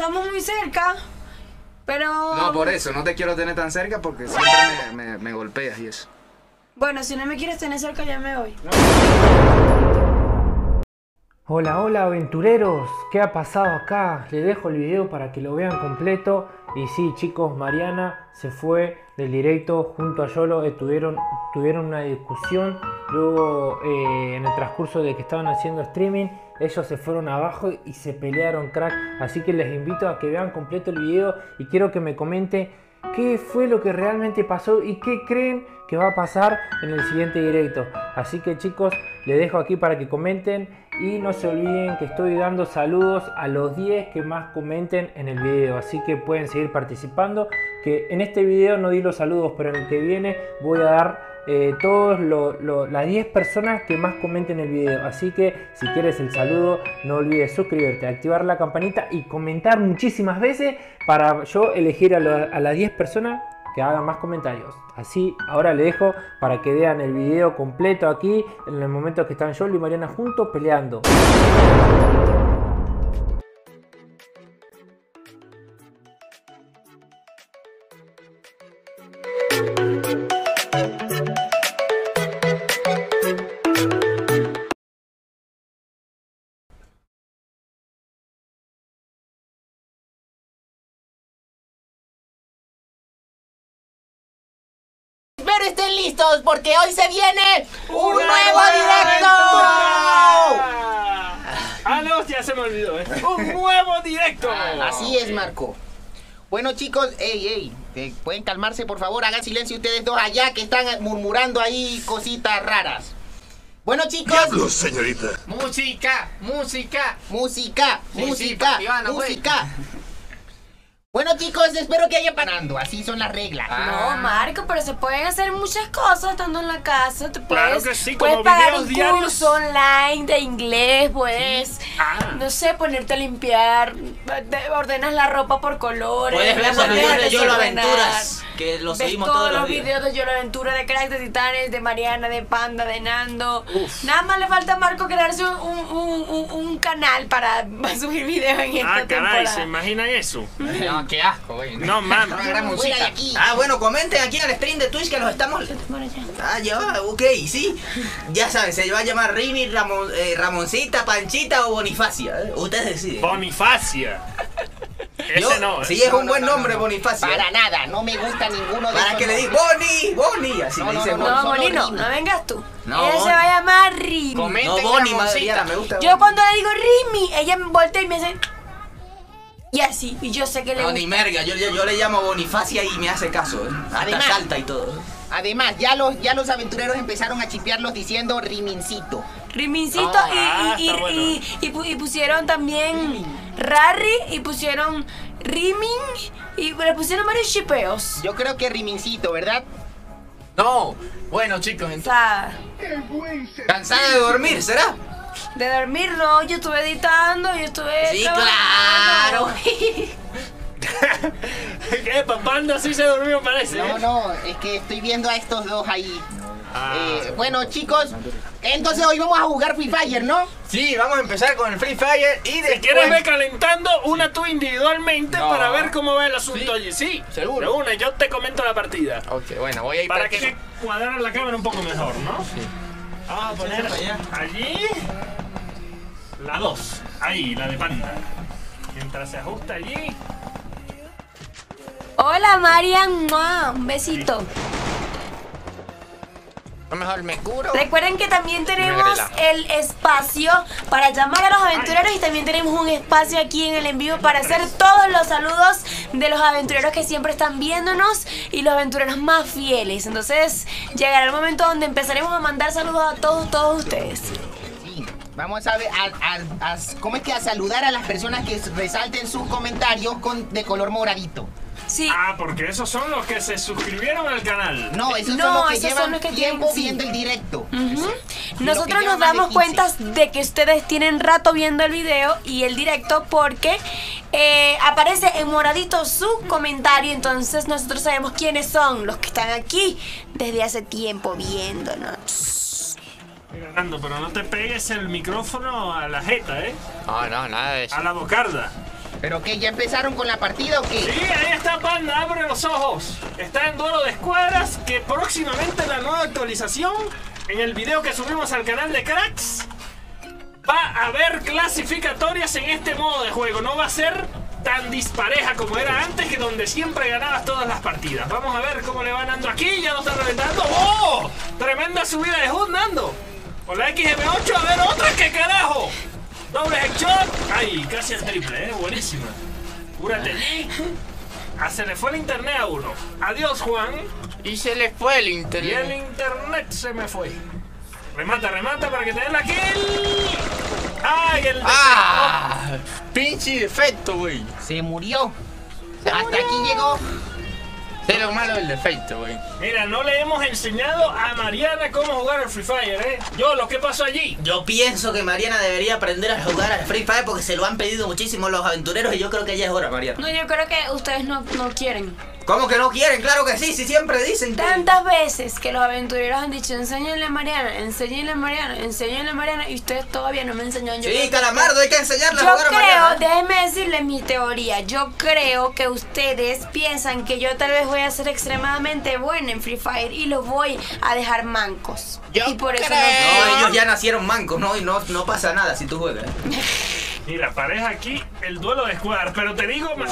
estamos muy cerca. Pero. No, por eso, no te quiero tener tan cerca porque siempre me, me- me golpeas y eso. Bueno, si no me quieres tener cerca, ya me voy. Hola, hola aventureros, ¿qué ha pasado acá? Les dejo el video para que lo vean completo. Y sí, chicos, Mariana se fue del directo junto a Yolo, eh, tuvieron, una discusión. Luego, eh, en el transcurso de que estaban haciendo streaming, ellos se fueron abajo y se pelearon, crack. Así que les invito a que vean completo el video y quiero que me comenten qué fue lo que realmente pasó y qué creen que va a pasar en el siguiente directo. Así que chicos, les dejo aquí para que comenten y no se olviden que estoy dando saludos a los 10 que más comenten en el video. Así que pueden seguir participando. Que en este video no di los saludos, pero en el que viene voy a dar eh, todos lo- lo- las 10 personas que más comenten el video. Así que si quieres el saludo, no olvides suscribirte, activar la campanita y comentar muchísimas veces para yo elegir a, la- a las 10 personas que hagan más comentarios. Así, ahora le dejo para que vean el video completo aquí en el momento que están Yolo y Mariana juntos peleando. Porque hoy se viene un nuevo directo. Ah, no, ya se me olvidó. ¿eh? Un nuevo directo. Así es, Marco. Bueno, chicos, ey, ey, eh, pueden calmarse, por favor, hagan silencio ustedes dos allá que están murmurando ahí cositas raras. Bueno, chicos, Diablos, señorita. Música, música. música, Sí, música, música. Bueno, chicos, espero que hayan parando. Así son las reglas. Ah. No, Marco, pero se pueden hacer muchas cosas estando en la casa. Te Claro puedes, que sí, puedes como pagar videos un diarios. curso online de inglés, puedes, Ah. no sé, ponerte a limpiar, de- ordenas la ropa por colores. Puedes ver los videos de Yolo. Aventuras, que los Ves seguimos todos, todos los los días. videos de Yolo Aventura, de Crack, de Titanes, de Mariana, de Panda, de Nando. Nada más le falta a Marco crearse un, un, un- un canal para subir videos en esta Ah, caray, temporada. ¿se imaginan eso? No, qué asco, güey. No, aquí. Ah, bueno, comenten aquí en el stream de Twitch que los estamos. Ah, ya va, ok, sí. Ya saben, se va a llamar Rimi, Ramon, eh, Ramoncita, Panchita o Bonifacia. ¿eh? Ustedes deciden. Bonifacia. Ese Yo- no. Sí, es No, un no, buen no, no, nombre, no. Bonifacia. Para nada, no me gusta ninguno de Para esos que le diga. Boni, Boni. Así No, le no, dicen no. No, Molino, no vengas tú. No, Ella se va a llamar Rimi. No, Boni, me gusta. Yo cuando le digo Rimi, ella me voltea y me hace. Y así, y yo sé que le No, gusta. ni merga, yo, yo, yo le llamo Bonifacia y me hace caso. ¿eh? Hasta Además- salta y todo. Además, ya los, ya los aventureros empezaron a chipearlos diciendo Rimincito. Rimincito Ah, y, y, y, bueno. y- y pu- y pusieron también Rarry y pusieron Rimin y le pusieron varios chipeos. Yo creo que Rimincito, ¿verdad? No, bueno chicos, entonces. ¿Cansada de dormir, será? De dormir no, yo estuve editando, yo estuve. Sí, trabajando. ¿Qué? Papando así se durmió, parece. No, no, es que estoy viendo a estos dos ahí. Ah. Eh, bueno, chicos, entonces hoy vamos a jugar Free Fire, ¿no? Sí, vamos a empezar con el Free Fire y Si después... quieres ve calentando una tú individualmente No. para ver cómo va el asunto Sí, allí. Sí, seguro. Una, yo te comento la partida. Ok, bueno, voy a ir Para que practic- me cuadrara la cámara un poco mejor, ¿no? Vamos a poner allí la 2. Ahí, la de panda. Mientras se ajusta allí. Hola Marian, un besito. Lo mejor me curo. Recuerden que también tenemos el espacio para llamar a los aventureros y también tenemos un espacio aquí en el en vivo para hacer todos los saludos de los aventureros que siempre están viéndonos y los aventureros más fieles. Entonces llegará el momento donde empezaremos a mandar saludos a todos, todos ustedes. Vamos a ver, a, a- a- ¿cómo es que a saludar a las personas que resalten sus comentarios con, de color moradito? Sí, Ah, porque esos son los que se suscribieron al canal. No, esos No, son los que esos son llevan los que tiempo tienen- sí. viendo el directo. Nosotros nos damos 15. cuenta de que ustedes tienen rato viendo el video y el directo porque eh, aparece en moradito su comentario. Entonces nosotros sabemos quiénes son los que están aquí desde hace tiempo viéndonos. Estoy ganando, pero no te pegues el micrófono a la jeta, ¿eh? No, no, nada de eso. A la bocarda. ¿Pero qué? ¿Ya empezaron con la partida o qué? Sí, ahí está Panda, abre los ojos. Está en duelo de escuadras que próximamente la nueva actualización, en el video que subimos al canal de Cracks, va a haber clasificatorias en este modo de juego. No va a ser tan dispareja como era antes, que donde siempre ganabas todas las partidas. Vamos a ver cómo le va Nando aquí, ya lo está reventando. ¡Oh! Tremenda subida de Hood, Nando. Con la XM8, a ver otra, ¿qué carajo? Doble headshot. Ay, casi el triple, ¿eh? Buenísima. Cúrate. Ah, se le fue el internet a uno. Adiós, Juan. Y se le fue el Y el internet. internet se me fue. Remata, remata para que te den la kill. ¡Ay, el ¡Ah! Pinche defecto, güey. Se murió. Hasta aquí llegó. Lo malo del defecto, güey. Mira, no le hemos enseñado a Mariana cómo jugar al Free Fire, ¿eh? Yo, lo que pasó allí. Yo pienso que Mariana debería aprender a jugar al Free Fire porque se lo han pedido muchísimo los aventureros y yo creo que ya es hora, Mariana. No, yo creo que ustedes no, no quieren. ¿Cómo que no quieren? Claro que sí, si siempre dicen que... Tantas veces que los aventureros han dicho, enséñenle a Mariana, enséñenle a Mariana, enséñenle a Mariana, y ustedes todavía no me enseñan. Yo Sí, creo que- Calamardo, hay que enseñarle a Yo jugar a creo, Mariana. déjenme decirles mi teoría. Yo creo que ustedes piensan que yo tal vez voy a ser extremadamente buena en Free Fire y los voy a dejar mancos. Yo y por eso creo. No. ellos ya nacieron mancos, ¿no? Y no, no pasa nada si tú juegas. Mira, pareja aquí el duelo de escuadras. Pero te digo, ma-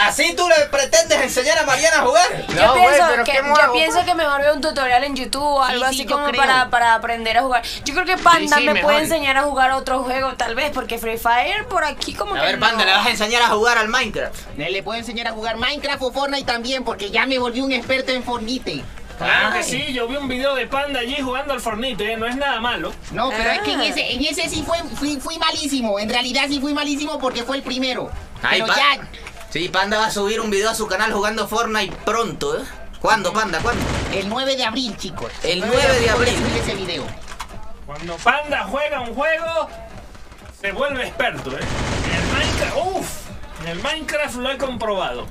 ¿Así tú le pretendes enseñar a Mariana a jugar? Yo, No, güey, pienso, pero que, ¿qué yo modo? pienso que mejor veo un tutorial en YouTube o algo sí, así yo como para, para aprender a jugar. Yo creo que Panda Sí, sí, me mejor. puede enseñar a jugar otro juego tal vez, porque Free Fire por aquí como A que ver, no. Panda, ¿le vas a enseñar a jugar al Minecraft? Le le puedo enseñar a jugar Minecraft o Fortnite también, porque ya me volví un experto en Fortnite. Claro que sí. Yo vi un video de Panda allí jugando al Fornite, ¿eh? No es nada malo. No, pero es que en Ah. ese, en ese sí fue, fui, fui malísimo. En realidad sí fui malísimo porque fue el primero. Ay, pero pa- ya, Sí, Panda va a subir un video a su canal jugando Fortnite pronto, ¿eh? ¿Cuándo, Panda? ¿Cuándo? el 9 de abril, chicos. El 9 de voy a abril. subir ese video. Cuando Panda juega un juego, se vuelve experto, ¿eh? En el Minecraft, uff, en el Minecraft lo he comprobado.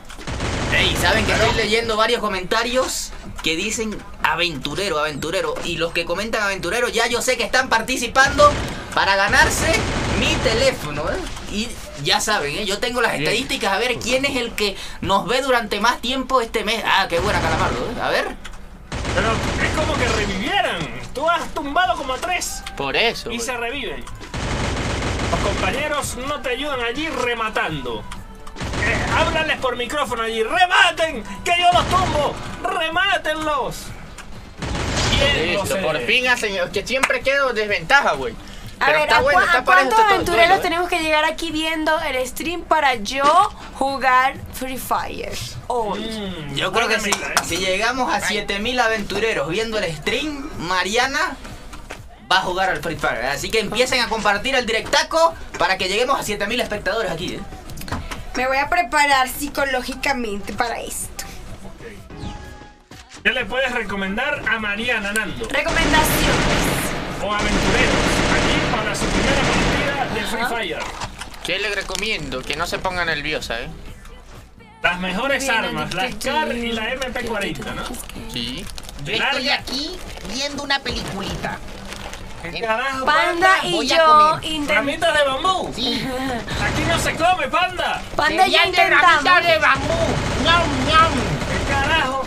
Ey, ¿saben que estoy leyendo varios comentarios que dicen aventurero, aventurero? Y los que comentan aventurero ya yo sé que están participando para ganarse mi teléfono, ¿eh? Y ya saben, ¿eh? Yo tengo las estadísticas a ver quién es el que nos ve durante más tiempo este mes. Ah, qué buena calamardo, ¿eh? A ver. Pero es como que revivieran. Tú has tumbado como a tres Por eso. y se reviven. Los compañeros no te ayudan allí rematando. Háblales por micrófono allí. ¡Rematen! ¡Que yo los tumbo! ¡Remátenlos! Listo, por fin hacen. Que siempre quedo en desventaja, güey. A Pero ver, está ¿a, bueno, está a cuántos este todo- aventureros ¿eh? tenemos que llegar aquí viendo el stream para yo jugar Free Fire hoy? Mm, Yo creo que si, ¿eh? si llegamos a 7000 aventureros viendo el stream, Mariana va a jugar al Free Fire. Así que empiecen a compartir el directaco para que lleguemos a 7000 espectadores aquí, ¿eh? Me voy a preparar psicológicamente para esto. ¿Qué le puedes recomendar a Mariana Nando? Recomendaciones. O aventureros allí para su primera partida de Free Fire? ¿Qué le recomiendo? Que no se ponga nerviosa, ¿eh? Las mejores Bien, armas, la SCAR y la MP40, ¿no? Sí. Yo estoy aquí viendo una peliculita. ¿Qué carajo, Panda y voy a yo intentamos. De bambú. Sí. Aquí no se come, panda. Panda y yo Serían de intentamos. bambú. Ñam, ñam. ¿Qué carajo?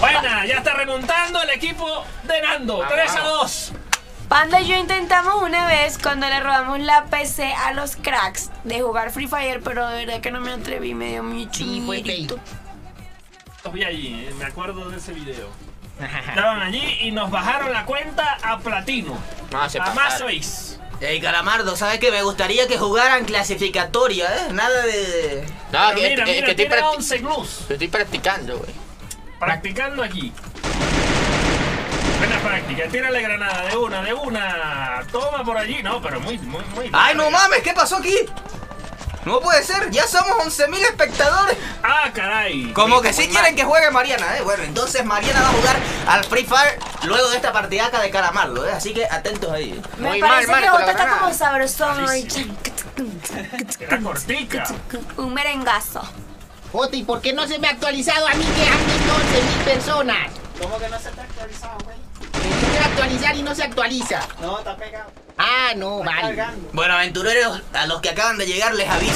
Buena, ya está remontando el equipo de Nando. 3 a 2. Panda y yo intentamos una vez cuando le robamos la PC a los cracks de jugar Free Fire, pero de verdad que no me atreví, me dio mucho Sí, fue allí, eh, me acuerdo de ese video. Estaban allí y nos bajaron la cuenta a platino. No, se a más. 6. Ey, Calamardo, ¿sabes que Me gustaría que jugaran clasificatoria, ¿eh? Nada de... No, Pero que, mira, que- mira, que estoy, tiene practi- 11 glus. que estoy practicando, güey. Practicando aquí. Buena práctica, tírale granada de una, de una. Toma por allí. No, pero muy, muy, muy. ¡Ay, no mames! ¿Qué pasó aquí? No puede ser, ya somos 11.000 espectadores. Ah, caray. Como que sí quieren que juegue Mariana, ¿eh? Bueno, entonces Mariana va a jugar al Free Fire luego de esta partidaca de Calamardo, ¿eh? Así que atentos ahí. Me Muy parece mal, que Marco, está como sabrosón. Era cortica. Un merengazo. Jota, ¿y por qué no se me ha actualizado a mí que han visto 11 mil personas? ¿Cómo que no se te ha actualizado, güey? Se quiere actualizar y no se actualiza. No, está pegado. Ah, no, Está vale. cargando. Bueno, aventureros, a los que acaban de llegar les aviso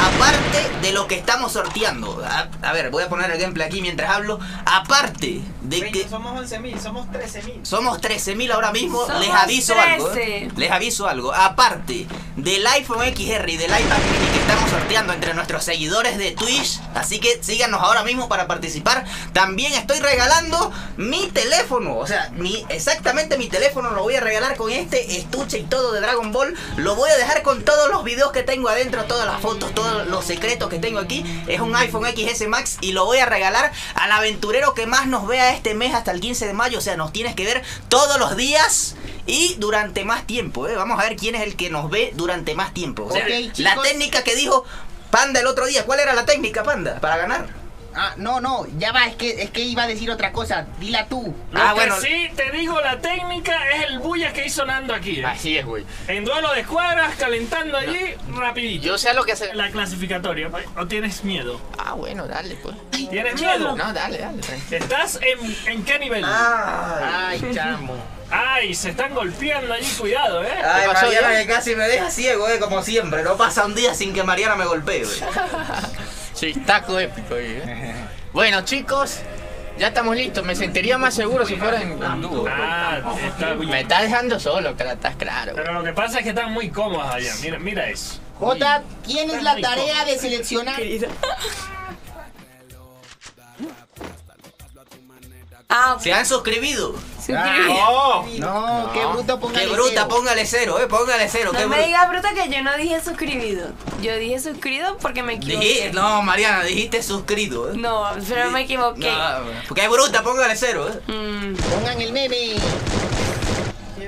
aparte de lo que estamos sorteando. A, a ver, voy a poner el gameplay aquí mientras hablo. Aparte de que Somos 11.000, somos 13.000. somos 13.000 ahora mismo, Somos les aviso algo. ¿eh? 13. Les aviso algo. Aparte del iPhone XR y del iPad mini que estamos sorteando entre nuestros seguidores de Twitch, así que síganos ahora mismo para participar. También estoy regalando mi teléfono, o sea, mi exactamente mi teléfono lo voy a regalar con este estuche y todo de Dragon Ball. Lo voy a dejar con todos los videos que tengo adentro, todas las fotos, todos los secretos que tengo aquí. Es un iPhone XS Max y lo voy a regalar al aventurero que más nos vea este mes hasta el 15 de mayo. O sea, nos tienes que ver todos los días y durante más tiempo. ¿eh? Vamos a ver quién es el que nos ve durante más tiempo. O sea, Ok, la técnica que dijo Panda el otro día. ¿Cuál era la técnica, Panda? Para ganar. Ah, no, no, ya va, es que, es que iba a decir otra cosa. Dila tú. Lo Ah, que bueno. sí te digo, la técnica es el bulla que hay sonando aquí. ¿eh? Así es, güey. En duelo de escuadras, calentando allí, rapidito. Yo sé lo que hace. La clasificatoria, ¿o tienes miedo? Ah, bueno, dale, pues. ¿Tienes miedo? No, dale, dale. tranquilo. ¿Estás en, en qué nivel? Ay, chamo. Ay, se están golpeando allí, cuidado, ¿eh? Ay, pasó, Mariana ya? que casi me deja ciego, eh, como siempre. No pasa un día sin que Mariana me golpee, güey. Sí, taco épico ahí, ¿eh? Bueno, chicos, ya estamos listos. Me sentiría más seguro si fuera en, en dúo. Ah, está bien. Me estás dejando solo, estás claro. Pero lo que pasa es que están muy cómodas allá. Mira, mira eso. Jota, tienes la tarea de seleccionar. Ah, ¿Se han suscribido? suscribí. ¡Oh! No, qué bruto, póngale Qué bruta, cero. póngale cero, eh, póngale cero. qué No me bruta. digas, bruta, que yo no dije suscribido. Yo dije suscrito porque me equivoqué. Diji- no, Mariana, dijiste suscrito, eh. No, pero me equivoqué. No, porque es bruta, póngale cero, eh. Mm, Pongan el meme.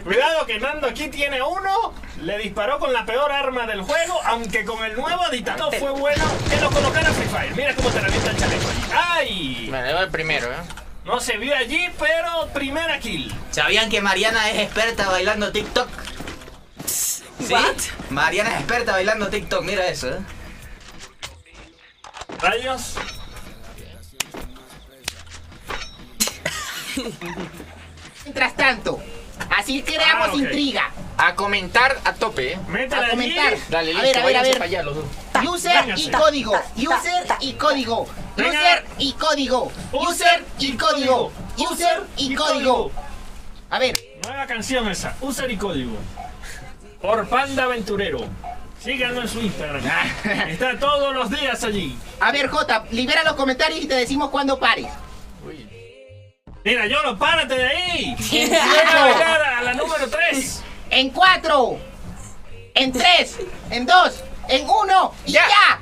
Cuidado que Nando aquí tiene uno. Le disparó con la peor arma del juego, aunque con el nuevo dictado fue bueno que lo colocara Free Fire. Mira cómo te revienta el chaleco allí. ¡Ay! Me debo el primero, ¿eh? No se vio allí, pero primera kill. ¿Sabían que Mariana es experta bailando TikTok? ¿Sí? What? Mariana es experta bailando TikTok, mira eso, eh. Rayos. Mientras tanto, así creamos Ah, intriga. A comentar a tope, ¿eh? A allí. comentar. Dale, A listo, ver, a ver, a ver. para allá los dos. User y código. User y código. User y código. User y código. User y código. A ver, Nueva canción esa. User y código. Por Panda Aventurero. Síganlo en su Instagram. Está todos los días allí. a ver, Jota, libera los comentarios y te decimos cuándo pares. Mira, Yolo, párate de ahí. En Ven a bailar a la número 3. en cuatro, en tres, en dos, en uno y ya. Ya.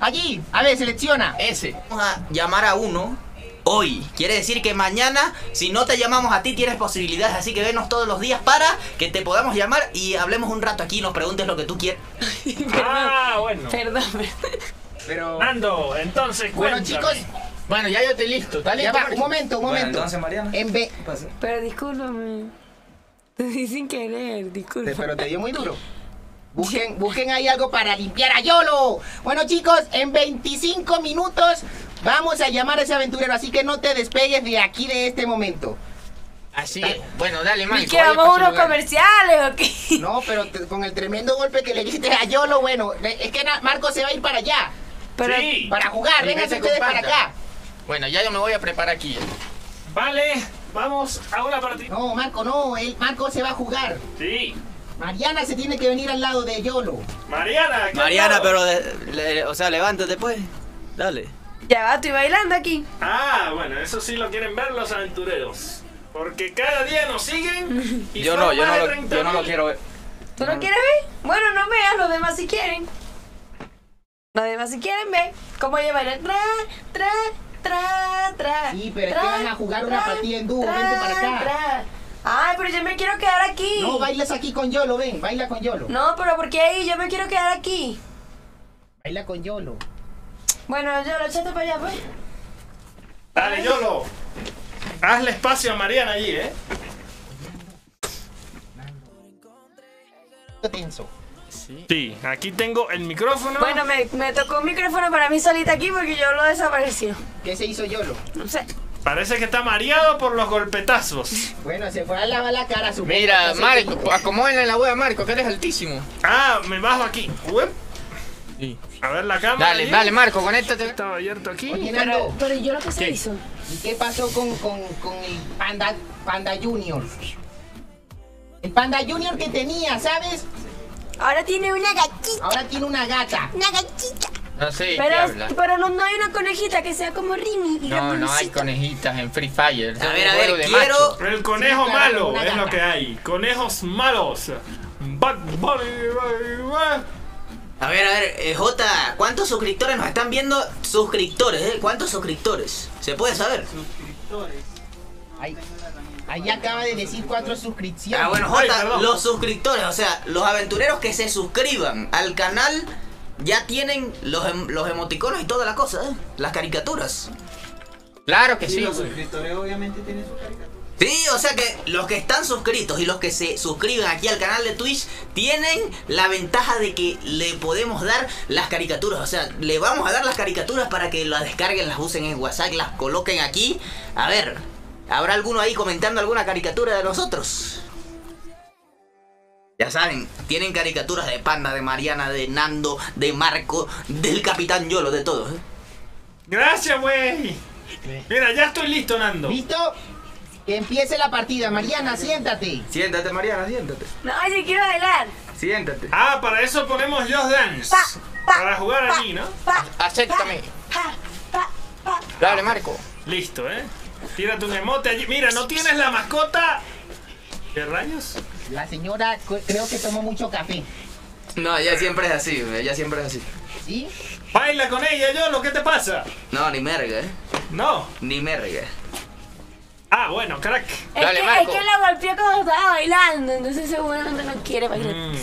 Allí, a ver, selecciona. Ese. Vamos a llamar a uno hoy. Quiere decir que mañana, si no te llamamos a ti, tienes posibilidades. Así que venos todos los días para que te podamos llamar y hablemos un rato aquí y nos preguntes lo que tú quieras. Ah, bueno. perdón. Pero. Nando, entonces Bueno, cuéntame. chicos, Bueno, ya yo estoy listo. ¿Está ya listo? va, un momento, un momento. Mariana. En B. Pero discúlpame. Te di sin querer, disculpa. Pero te dio muy duro. Busquen, busquen ahí algo para limpiar a Yolo. Bueno, chicos, en 25 minutos vamos a llamar a ese aventurero. Así que no te despegues de aquí de este momento. Así es. Bueno, dale, Marco. ¿Y que vamos unos lugar. comerciales o qué? No, pero te- con el tremendo golpe que le diste a Yolo, bueno, es que Marco se va a ir para allá. Pero, Sí. Para jugar, vénganse ustedes para acá. Bueno, ya yo me voy a preparar aquí. Vale, vamos a una partida. No, Marco, no, él, Marco se va a jugar. Sí. Mariana se tiene que venir al lado de Yolo. Mariana, ¿qué Mariana, pero, de- le- o sea, levántate pues. Dale. ya va, estoy bailando aquí. Ah, bueno, eso sí lo quieren ver los aventureros. Porque cada día nos siguen y Yo son no, yo más no, de lo, yo no lo 30.000. quiero ver. ¿Tú lo quieres ver? Bueno, no veas, los demás si quieren. Los demás si quieren ver cómo ella baila. Tra, tra, tra, tra. Sí, pero es que van a jugar una partida en dúo, vente para acá. tra. Ay, pero yo me quiero quedar aquí. No, bailas aquí con Yolo, ven, baila con Yolo. No, pero ¿por qué ahí? Yo me quiero quedar aquí. Baila con Yolo. Bueno, yo lo echaste para allá, pues. Dale, Yolo. Hazle espacio a Mariana allí, ¿eh? Tenso. Sí, aquí tengo el micrófono. Bueno, me, me tocó un micrófono para mí solita aquí porque yo lo desapareció. ¿Qué se hizo Yolo? No sé. Parece que está mareado por los golpetazos. Bueno, se fue a lavar la cara su Mira, Marco, acomódenle la hueá, Marco, que eres altísimo. Ah, me bajo aquí. Sí. A ver la cámara. Dale, allí. dale, Marco, conéctate. Estaba abierto aquí. Oye, Pero, pero yo lo que se ¿Qué? hizo. ¿y qué pasó con, con, con el Panda, Panda Junior? El Panda Junior que tenía, ¿sabes? Ahora tiene una gatita. Ahora tiene una gata. Una gatita. No sé, ¿qué Pero, habla? pero no, no hay una conejita que sea como Rini. No, no hay conejitas en Free Fire. A ver, a ver, de quiero. macho. El conejo Sí, malo es lo que hay. Conejos malos. Bad Bunny, bye, bye. A ver, a ver, eh, J, ¿cuántos suscriptores nos están viendo? Suscriptores, ¿eh? ¿Cuántos suscriptores? ¿Se puede saber? Ahí, ahí acaba de decir cuatro suscripciones. Ah, bueno, Ay, J, perdón. los suscriptores, o sea, los aventureros que se suscriban al canal ya tienen los, em- los emoticonos y toda la cosa, ¿eh? Las caricaturas. Claro que sí. suscriptores obviamente tienen su caricatura. Sí, o sea que los que están suscritos y los que se suscriben aquí al canal de Twitch tienen la ventaja de que le podemos dar las caricaturas. O sea, le vamos a dar las caricaturas para que las descarguen, las usen en WhatsApp, las coloquen aquí. A ver, ¿habrá alguno ahí comentando alguna caricatura de nosotros? Ya saben, tienen caricaturas de Panda, de Mariana, de Nando, de Marco, del Capitán Yolo, de todos. ¿eh? Gracias, güey. Mira, ya estoy listo, Nando. ¿Listo? Que empiece la partida. Mariana, siéntate. Siéntate, Mariana, siéntate. No, yo quiero bailar. Siéntate. Ah, para eso ponemos Just Dance. Pa, pa, Para jugar pa, allí, ¿no? pa, Acéptame. pa, pa, pa. Dale, Marco. Listo, ¿eh? Tírate un emote allí. Mira, ¿no tienes la mascota? ¿Qué rayos? La señora creo que tomó mucho café. No, ella siempre es así, ella siempre es así. ¿Sí? Baila con ella, yo, ¿lo que te pasa? No, ni merga, ¿eh? No. Ni merga. Ah, bueno, crack. Es, Dale, que, Marco. es que lo golpeó cuando estaba bailando, entonces seguramente no quiere bailar. Mm.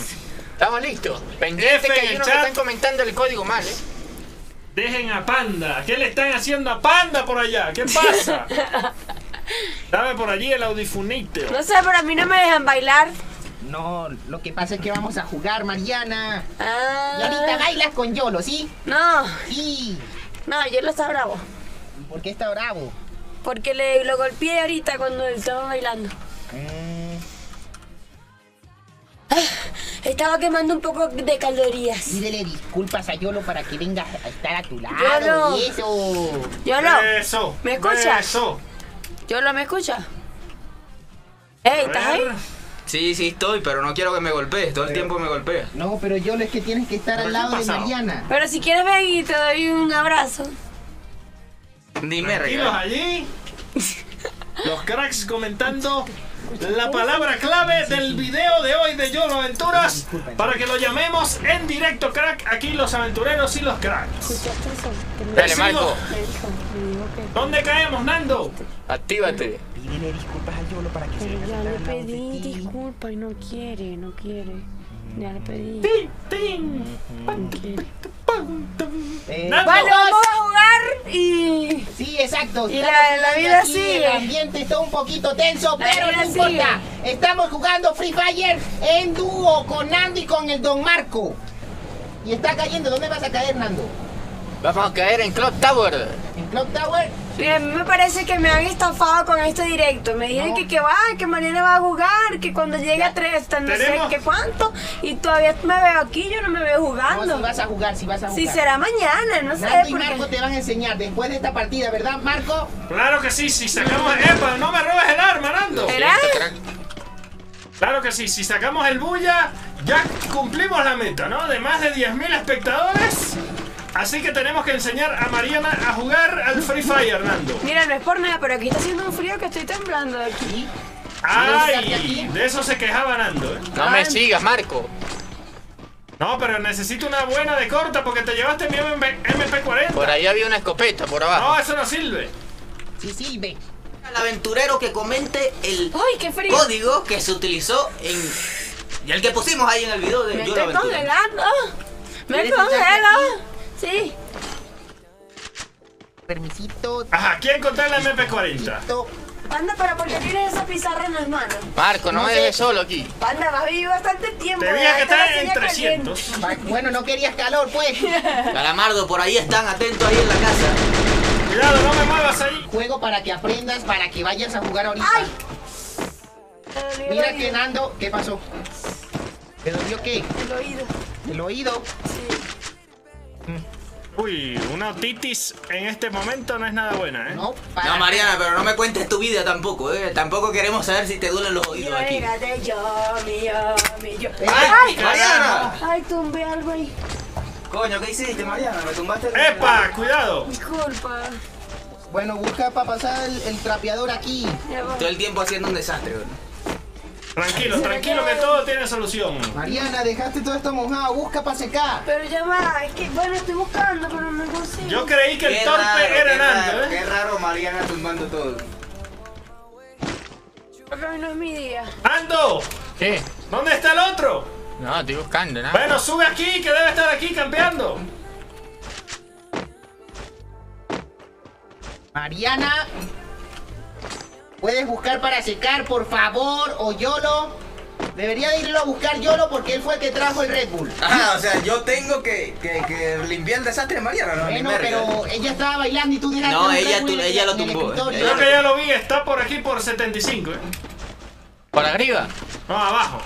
Estamos listos. Pendiente F que en hay el unos que chat. están comentando el código mal, ¿eh? Dejen a Panda. ¿Qué le están haciendo a Panda por allá? ¿Qué pasa? Dame por allí el audifunito. No sé, pero a mí no me dejan bailar. No, lo que pasa es que vamos a jugar, Mariana. Ah, Y ahorita bailas con Yolo, ¿sí? No, Sí. no, yo lo está bravo. ¿Y por qué está bravo? Porque le, lo golpeé ahorita cuando él estaba bailando. Mm, Estaba quemando un poco de calorías. pídele disculpas a Yolo para que venga a estar a tu lado. Yolo. Y eso. Yo lo, Eso. ¿Me escuchas? Eso. yo lo me escucha. Ey, ¿estás ahí? Sí, sí estoy, pero no quiero que me golpees, todo el tiempo me golpea. No, pero Yolo es que tienes que estar ¿Pero al lado de? Mariana. Pero si quieres ven y te doy un abrazo. Tranquilos merga. allí. Los cracks comentando la palabra clave del video de hoy de Yolo Aventuras para que lo llamemos en directo, crack. Aquí los aventureros y los cracks. ¿Escuchaste eso? Que me- Dale. Marco. ¿Dónde caemos, Nando? Actívate. Pídele disculpas a Yolo para que se ya le pedí disculpas y no quiere, no quiere. Ya le pedí. Tin, tin, No quiere. Eh, vamos a jugar y... Sí, exacto. Y la- la vida aquí, sigue. El ambiente está un poquito tenso, La pero no importa. Estamos jugando Free Fire en dúo con Nando y con el Don Marco. Y está cayendo. ¿Dónde vas a caer, Nando? Vamos a caer en Clock Tower. ¿En Clock Tower? Mí me parece que me han estafado con este directo. Me dijeron No. que, que va, que mañana va a jugar, que cuando llegue a tres, no sé qué cuánto. Y todavía me veo aquí, yo no me veo No, jugando. si vas a jugar, si vas a jugar. Si será mañana, no sé. Nando y porque- Marco te van a enseñar después de esta partida, ¿verdad, Marco? Claro que sí, si sacamos. ¡Epa! ¡No me robes el arma, Nando! ¿Será? Claro que sí, si sacamos el bulla, ya cumplimos la meta, ¿no? De más de 10.000 espectadores. Así que tenemos que enseñar a Mariana a jugar al Free Fire, Nando. Mira, no es por nada, pero aquí está haciendo un frío que estoy temblando de aquí. ¡Ay! De eso se quejaba Nando, ¿eh? No me sigas, Marco. No, pero necesito una buena de corta porque te llevaste mi MP- MP40. Por ahí había una escopeta, por abajo. No, eso no sirve. Sí, sirve. Al aventurero que comente el ¡Ay, qué frío! código que se utilizó en. Y el que pusimos ahí en el video de Me Yo estoy congelando. Me ¿Quieres sentarte congelo. Sí. Permisito. Ajá, ¿quién contra la MP40? Listo. Panda, pero ¿por qué tienes esa pizarra en las manos? Marco, no No me sé. dejes solo aquí. Panda, vas a vivir bastante tiempo. Te dije ya que está en silla caliente. 300. Va- Bueno, no querías calor, pues. Calamardo, por ahí están, atentos ahí en la casa. Cuidado, no me muevas ahí. Juego para que aprendas, para que vayas a jugar ahorita. Mira que Nando, ¿qué pasó? ¿Te dolió qué? El oído. El oído. Sí. Uy, una otitis en este momento no es nada buena, ¿eh? No, para No, Mariana, pero no me cuentes tu vida tampoco, ¿eh? Tampoco queremos saber si te duelen los oídos aquí. Llégate yo, mi yo, mi yo. ¡Ay, Mariana! Ay, tumbé algo ahí. Coño, ¿qué hiciste, Mariana? Me tumbaste el... ¡Epa! ¡Cuidado! Disculpa. Bueno, busca para pasar el, el trapeador aquí. Todo el tiempo haciendo un desastre, güey. Tranquilo, tranquilo que todo tiene solución. Mariana, dejaste todo esto mojado. Busca para secar. Pero ya va, es que bueno, estoy buscando, pero no consigo. Yo creí que el torpe raro, era Nando, ¿eh? Qué raro Mariana tumbando todo. Porque hoy no es mi día. ¡Nando! ¿Qué? ¿Dónde está el otro? No, estoy buscando, nada. Bueno, sube aquí, que debe estar aquí campeando. Mariana, ¿puedes buscar para secar, por favor? O Yolo. Debería de irlo a buscar Yolo porque él fue el que trajo el Red Bull. Ah, o sea, yo tengo que, que, que limpiar el desastre de Mariana, no, Bueno, pero ella estaba bailando y tú dejaste No, Red ella Bull ella lo tumbó. Creo que ya lo vi, está por aquí por 75, ¿eh? ¿Por arriba? No, abajo.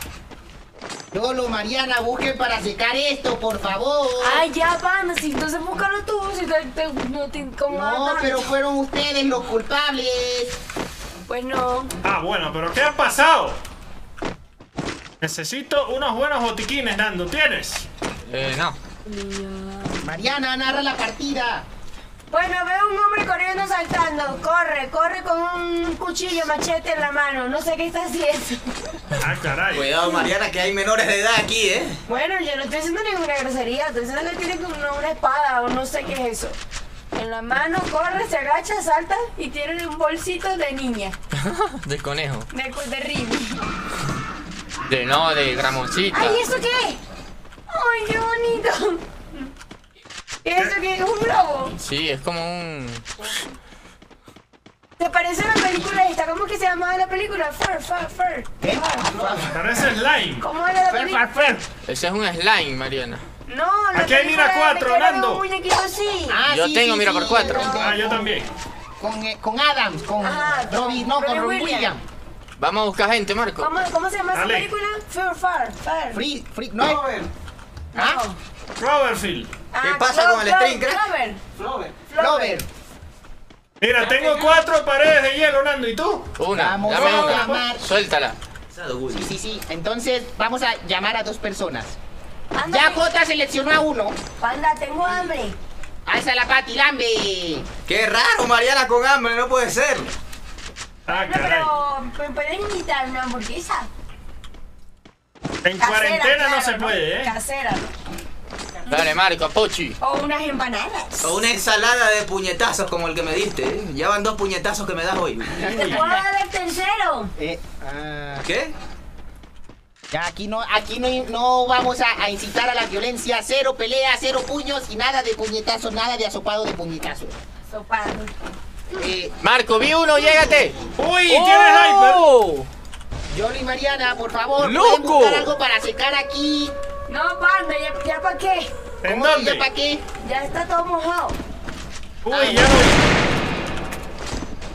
Yolo, Mariana, busquen para secar esto, por favor. Ay, ya, panda, si entonces búscalo tú, si te, te- no te pero fueron ustedes los culpables. Pues no. Ah, bueno, pero ¿qué ha pasado? Necesito unos buenos botiquines, Nando. ¿Tienes? Eh, no. Mariana, narra la partida. Bueno, veo un hombre corriendo, saltando. Corre, corre con un cuchillo, machete en la mano. No sé qué está haciendo. Ah, caray. Cuidado, Mariana, que hay menores de edad aquí, ¿eh? Bueno, yo no estoy diciendo ninguna grosería. Estoy diciendo que tiene como una, una espada o no sé qué es eso. En la mano, corre, se agacha, salta y tiene un bolsito de niña. De conejo. De, de Rimi. De no, de gramoncita. ¡Ay, ¿eso qué? ¡Ay, qué bonito! ¿Eso qué es? ¿Un globo? Sí, es como un. ¿Te parece a la película esta? ¿Cómo que se llamaba la película? Fur, fur, fur. ¿Qué? Parece slime. ¿Cómo era la película? Ese es un slime, Mariana. No, la Aquí hay Mira cuatro, Nando. un muñequito así. Ah, Yo sí, tengo, sí, mira, por cuatro. Ah, yo también. Con, eh, con Adams, con Robbie, no, con Williams. Williams. Vamos a buscar gente, Marco. ¿Cómo, ¿Cómo se llama esa película? Fur, fur, fur. Free, free, no. ¿Ah? Cloverfield. ¿Qué Ah, pasa Clo- con el string? Clover. Flover. Clover. Mira, tengo cuatro paredes de hielo, Nando. ¿Y tú? Una, Vamos dame a una. llamar. Suéltala. Sí, sí, sí. Entonces vamos a llamar a dos personas. Ándale. Ya Jota seleccionó a uno. Panda, tengo hambre. Alza la pati, lambe. Qué raro, Mariana con hambre, no puede ser. Ah, No, caray. pero ¿me pueden invitar una hamburguesa? En Casera, cuarentena no se puede, ¿eh? Casera. Dale, Marco, Pochi. O unas empanadas. O una ensalada de puñetazos como el que me diste, ¿eh? Ya van dos puñetazos que me das hoy. Te puedo dar el tercero. Eh, ¿Qué? Ya aquí no, aquí no, no vamos a, a incitar a la violencia. Cero pelea, cero puños y nada de puñetazos, nada de asopado de puñetazos. Sopado. Eh, Marco, vi uno, llégate. ¡Uy! ¡Tiene sniper! ¡Oh! Yolo y Mariana, por favor, ¡Loco! buscar algo para secar aquí. No, panda, ya, ya para qué. ¿En ¿Cómo que dónde? ya para qué? Ya está todo mojado. Uy, ya lo vi.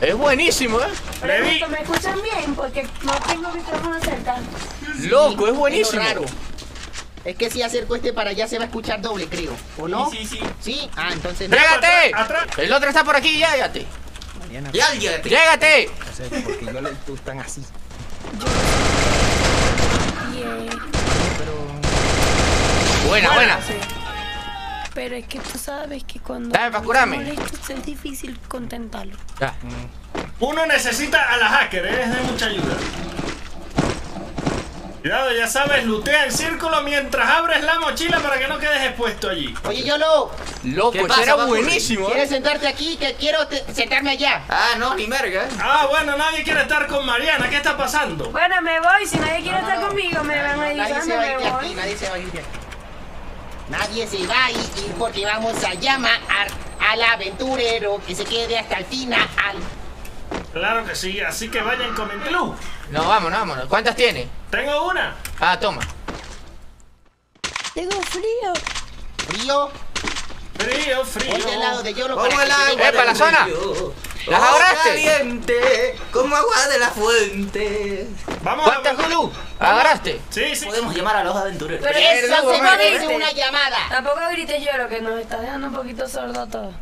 Es buenísimo, ¿eh? Pero. ¿me escuchan bien? Porque no tengo micrófono cerca. Loco, es buenísimo. raro. Es que si acerco este para allá se va a escuchar doble, creo. ¿O no? Sí, sí. ¿Sí? Ah, entonces no. ¡Llégate! Atrás. El otro está por aquí, llégate. Ya, llégate. ¡Llégate! Porque yo le tú están así. Buena, buena. Pero es que tú sabes que cuando Dame pa' curarme. es difícil contentarlo. Ya. Uno necesita a la hacker, ¿eh? es de mucha ayuda. Cuidado, ya sabes, lutea en círculo mientras abres la mochila para que no quedes expuesto allí. Oye, Yolo, Loco, ¿Qué eso pasa, era buenísimo, ¿eh? ¿quieres sentarte aquí? Que quiero te- sentarme allá. Ah, no, ni merga. ¿eh? Ah, bueno, nadie quiere estar con Mariana, ¿qué está pasando? Bueno, me voy. Si nadie quiere estar conmigo, me van a Nadie ayudar, se va a ir aquí, nadie se va a ir de aquí. Nadie se va a ir porque vamos a llamar al aventurero que se quede hasta el final. Claro que sí, así que vayan con el club. No, vámonos, vámonos. ¿Cuántas tiene? Tengo una. Ah, toma. Tengo frío. Frío, Frío, frío. ponte al lado de Vamos para al que se agua. venga. ¡Epa, la zona! ¿Las agarraste? caliente, como agua de la fuente. Vamos a ¿Cuántas, Hulu? ¿Agarraste? Sí, sí. Podemos llamar a los aventureros. Pero Eso se merece merece una llamada. Tampoco grites yo lo que nos está dejando un poquito sordo todo.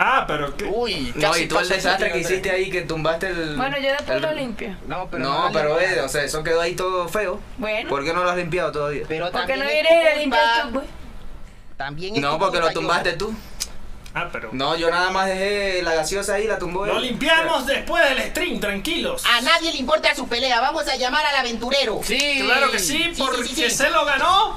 Ah, pero ¿qué? Uy, No, y tú el desastre que hiciste ahí, que tumbaste el... Bueno, yo después el- lo limpio. No, pero No, pero eh, o sea, eso quedó ahí todo feo. Bueno. ¿Por qué no lo has limpiado todavía? Pero ¿Por qué no le culpa. limpias tú, pues? También es No, porque lo tumbaste tú. Ah, pero. No, yo nada más dejé la gaseosa ahí, la tumbó Lo él. limpiamos después del stream, tranquilos. A nadie le importa su pelea. Vamos a llamar al aventurero. Sí. Claro que sí, Sí, sí, porque sí, sí. se lo ganó,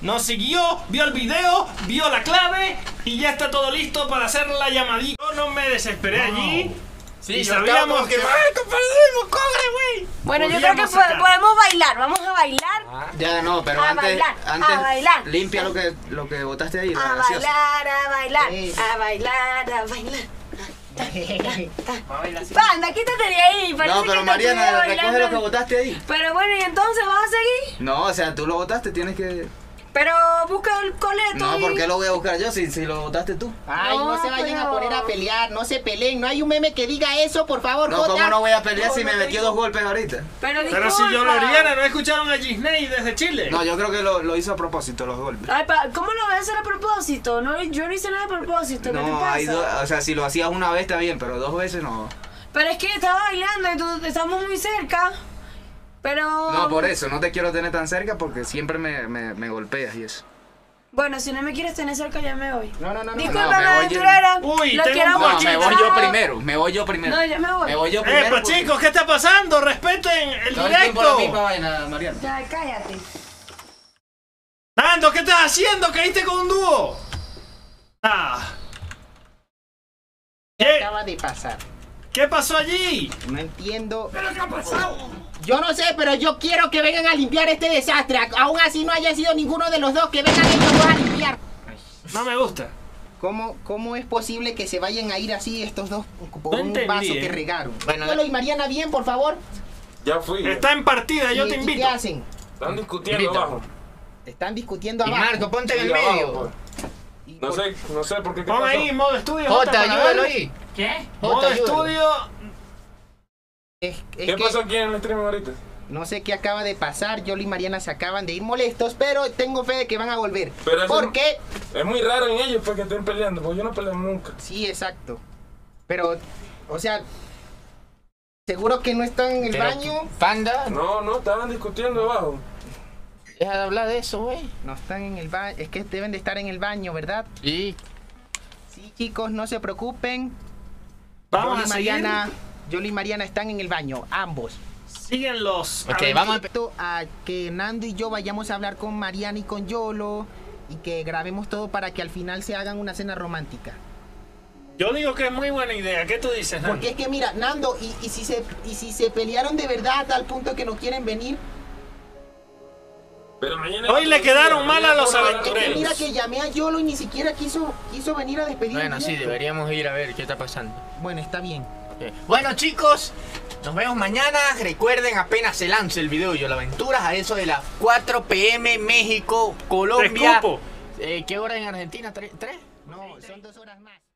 nos siguió, vio el video, vio la clave y ya está todo listo para hacer la llamadita. Yo no me desesperé allí. Sí, y sabíamos que. ¡Ay, que perdimos! ¡Cobre, güey! Bueno, yo creo que sacar. podemos bailar. Vamos a bailar. Ya, no, pero A antes, bailar, a bailar. limpia lo que, lo que botaste ahí, A bailar, a bailar, Sí. a bailar, a bailar. Panda, quítate de ahí. Parece No, que pero te Mariana, recoge lo que botaste ahí. Pero bueno, ¿y entonces vas a seguir? No, o sea, tú lo botaste, tienes que... Pero busca el coleto. No, y- ¿por qué lo voy a buscar yo si, si lo botaste tú? Ay, no, No, se vayan a poner a pelear, no se peleen. No hay un meme que diga eso, por favor, No, Jota. ¿cómo no voy a pelear No, si no me metió digo. dos golpes ahorita? Pero, Pero si yo lo haría, ¿no escucharon a Disney desde Chile? No, yo creo que lo, lo hizo a propósito, los golpes. Ay, pa- ¿cómo lo voy a hacer a propósito? No, yo no hice nada a propósito. ¿Qué te No, pasa? o sea, si lo hacías una vez está bien, pero dos veces no. Pero es que estaba bailando y tú- estamos muy cerca. Pero. No, por eso, no te quiero tener tan cerca porque siempre me, me, me golpeas y eso. Bueno, si no me quieres tener cerca, ya me voy. No, no, no, no. Me voy aventurera. Uy, Lo tengo quiero un No, me voy yo primero, me voy yo primero. No, yo me voy. Me voy yo primero. ¡Epa, porque- chicos! ¿Qué está pasando? ¡Respeten el Todo el directo! vaina, Mariana. Ya, cállate. Nando, ¿qué estás haciendo? ¿Caíste con un dúo? Ah. ¿Qué? Acaba de pasar. ¿Qué pasó allí? No entiendo. ¿Pero qué ha pasado? Yo no sé, pero yo quiero que vengan a limpiar este desastre. Aún así no haya sido ninguno de los dos que vengan ellos dos a limpiar. No me gusta. ¿Cómo, ¿Cómo es posible que se vayan a ir así estos dos por No un entendí, vaso eh. que regaron? Bueno, Yolo y Mariana, bien, por favor. Ya fui. Está en partida, yo ¿Y- te y invito. ¿Qué hacen? Están discutiendo Invita. abajo. Están discutiendo Y abajo. Marco, ponte en el abajo, medio. pues. Y No por- sé, no sé por qué. ¿qué Pon ahí modo estudio. Jota, ayúdalo ahí. ¿Qué? Jota, Modo ayúdalo. estudio. Es, es ¿Qué que pasó aquí en el stream ahorita? no sé qué acaba de pasar. Yolo y Mariana se acaban de ir molestos, pero tengo fe de que van a volver. Pero Porque, Es muy raro en ellos pues que estén peleando, porque yo no peleo nunca. sí, exacto. Pero, o sea, seguro que no están en el Pero, baño. Panda, No, no, estaban discutiendo abajo. deja de hablar de eso, güey. No están en el baño. Es que deben de estar en el baño, ¿verdad? Sí. Sí, chicos, no se preocupen. Vamos Yolo a y seguir. Yolo y Mariana están en el baño, ambos. Siguen los. Ok, vamos a a que Nando y yo vayamos a hablar con Mariana y con Yolo y que grabemos todo para que al final se hagan una cena romántica. Yo digo que es muy buena idea. ¿Qué tú dices, Nando? Porque es que mira, Nando, y, y si se y si se pelearon de verdad a tal punto que no quieren venir, Pero mañana. Hoy le quedaron mal a los es que aventureros. mira que llamé a Yolo y ni siquiera quiso quiso venir a despedir. Bueno, sí, deberíamos ir a ver qué está pasando. Bueno, está bien. Bueno, chicos, nos vemos mañana. Recuerden, apenas se lance el video Yo la Aventuras a eso de las 4 pm México, Colombia. Eh, ¿Qué hora en Argentina? ¿Tres? ¿Tres? No, son dos horas más.